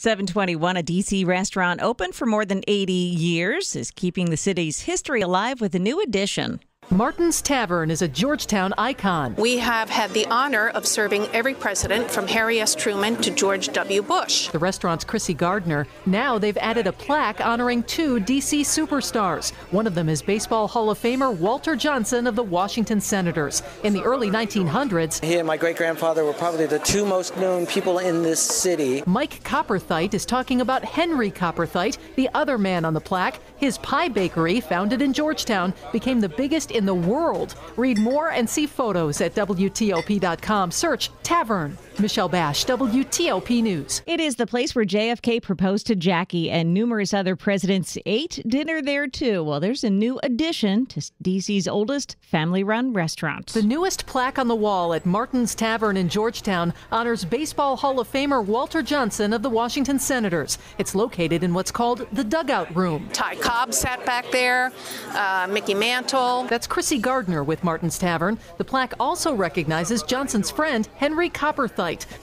721, a DC restaurant open for more than 80 years, is keeping the city's history alive with a new addition. Martin's Tavern is a Georgetown icon. We have had the honor of serving every president from Harry S. Truman to George W. Bush. The restaurant's Chrissy Gardner. Now they've added a plaque honoring two D.C. superstars. One of them is Baseball Hall of Famer Walter Johnson of the Washington Senators. In the early 1900s, he and my great grandfather were probably the two most known people in this city. Mike Copperthite is talking about Henry Copperthite, the other man on the plaque. His pie bakery, founded in Georgetown, became the biggest in the world. Read more and see photos at WTOP.com. Search Tavern. Michelle Basch, WTOP News. It is the place where JFK proposed to Jackie, and numerous other presidents ate dinner there too. Well, there's a new addition to DC's oldest family run restaurant. The newest plaque on the wall at Martin's Tavern in Georgetown honors Baseball Hall of Famer Walter Johnson of the Washington Senators. It's located in what's called the Dugout Room. Ty Cobb sat back there, uh, Mickey Mantle. That's Chrissy Gardner with Martin's Tavern. The plaque also recognizes Johnson's friend, Henry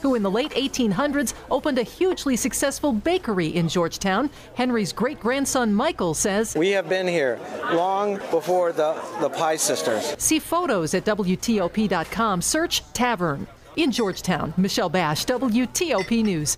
Who in the late 1800s opened a hugely successful bakery in Georgetown. Henry's great grandson Michael says, We have been here long before the, the Pie Sisters. See photos at WTOP.com. Search Tavern. In Georgetown, Michelle Basch, WTOP News.